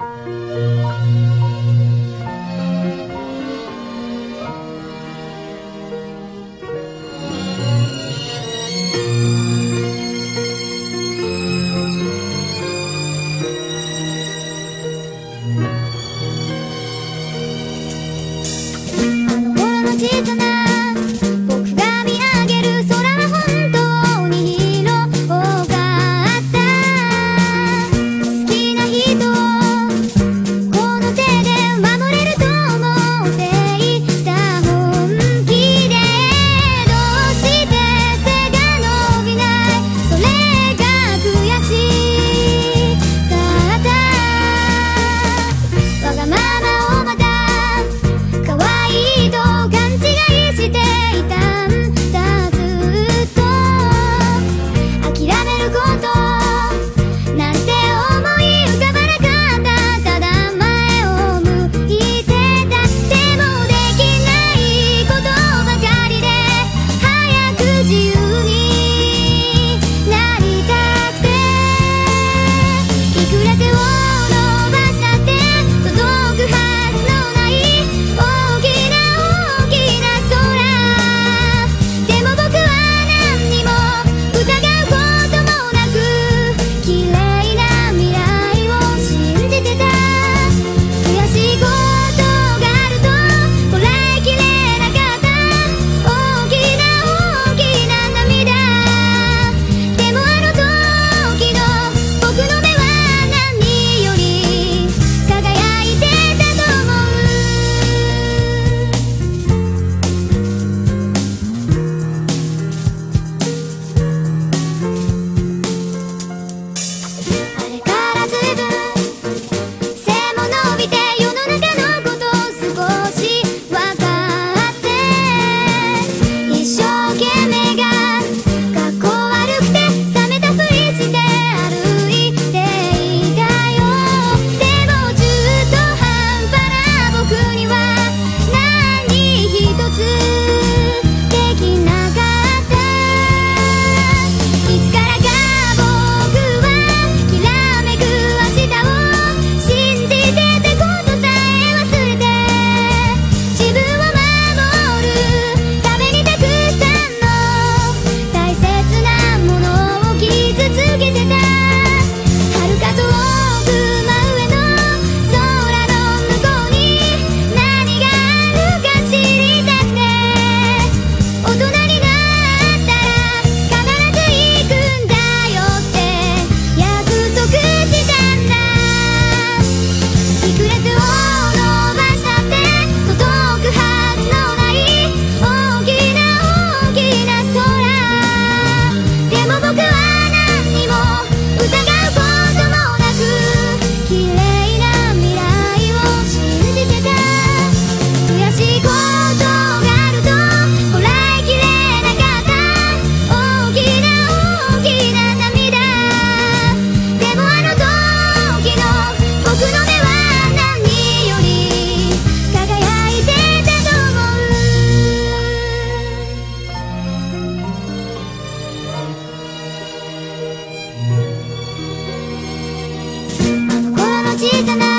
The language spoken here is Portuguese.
Música 小さな